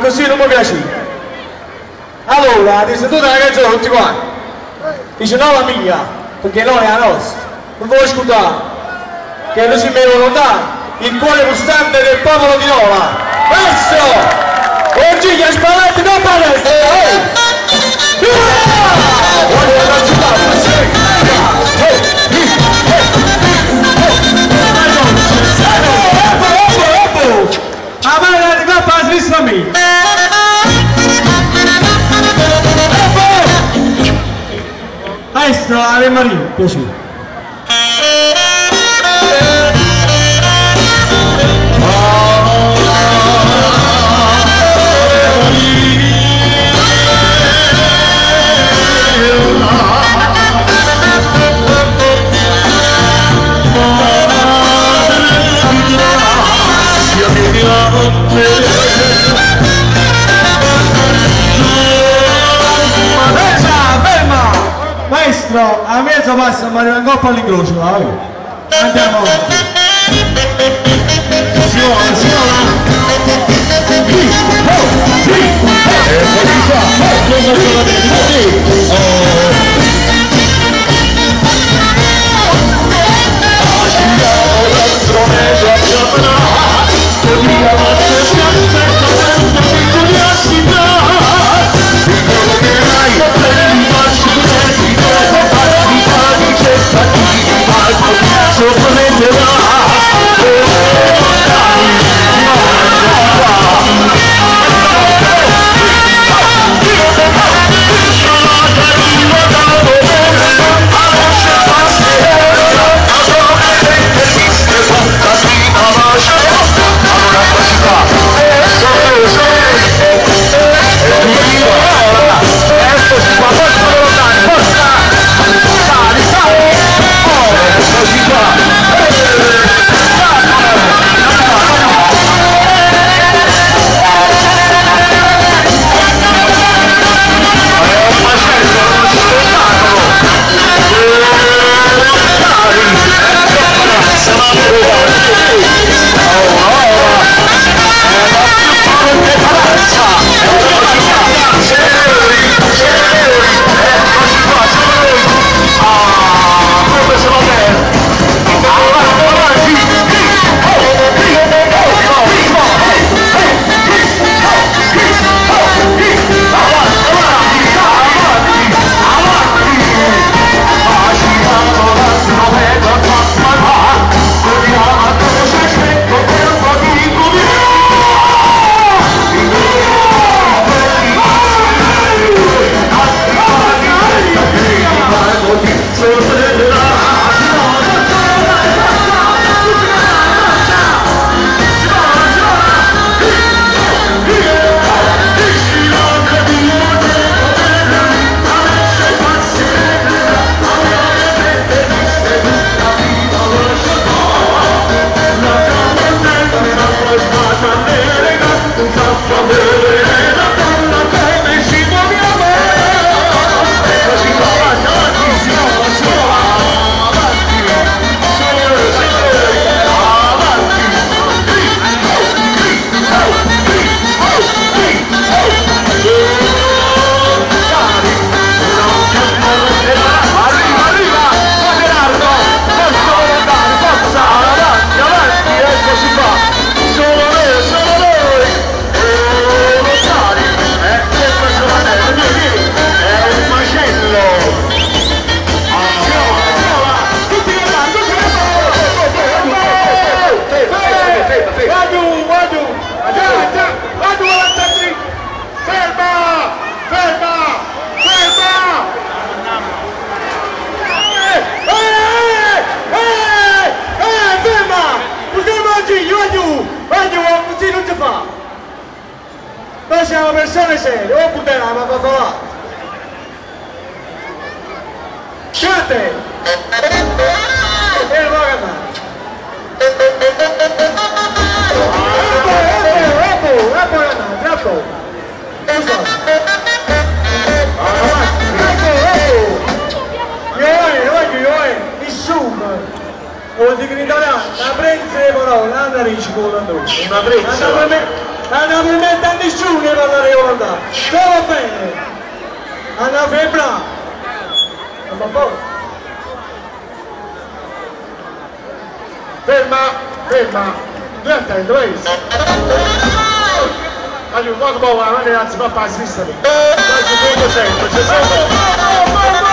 così non mi piace. Allora, dice tu ragazzi tutti quanti. Dice no la mia, perché noi è la nostra. Non vuoi ascoltare. Che noi siamo in volontà, il cuore costante del popolo di Nola. Questo! Oggi gli spalletti non palestra! Adrenaline, pues. Maestro, a mezzo passa ma arriva in coppa all'incrocio, vai. Andiamo avanti. Si vola, si vola. Noi siamo persone serie, o puttana ma fa favore. Scate! E va a Rapo, rapo, rapo, rapo. Scusa. Rapo, rapo. Ioe, voglio ioe, nessuno. O di gridare, la prensa di parola, la narice con la dolce. Una e non mi mette a nessuno per andare onda se va bene Anna Febra ferma ferma due attento vedi aiuto qua come va avanti ragazzi fa passare dai su 100 100 100